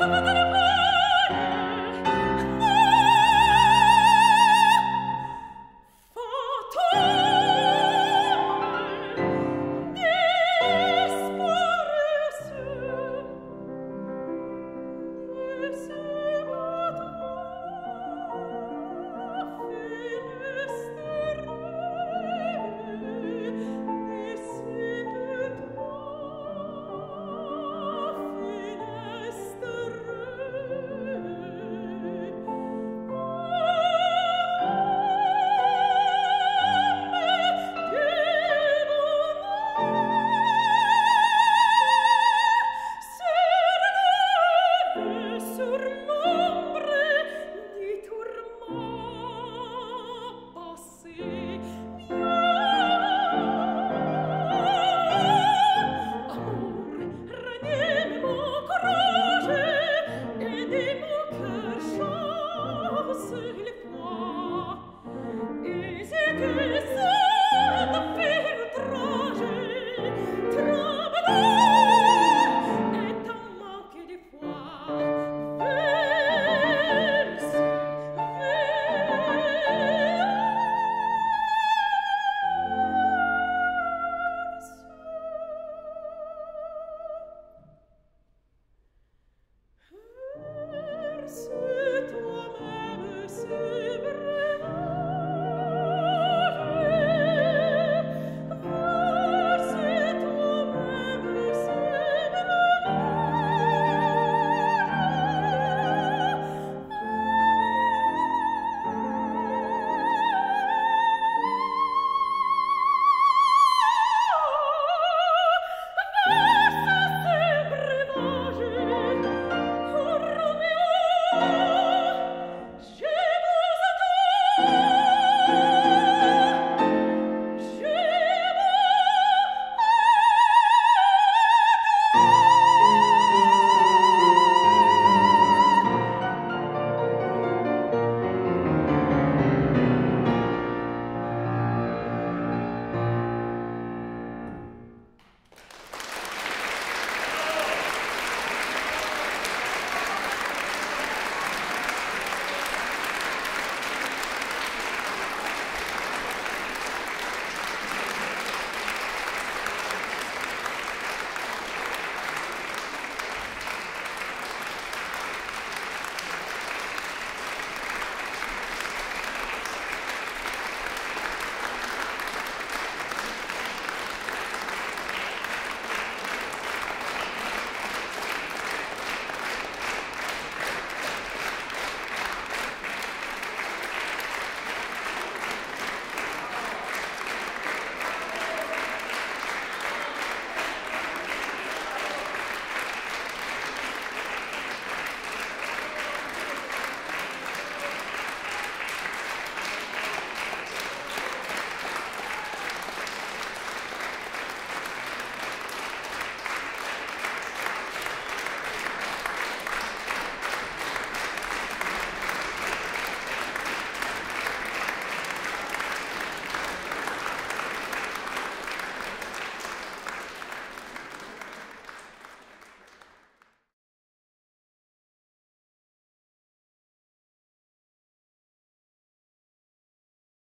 Oh.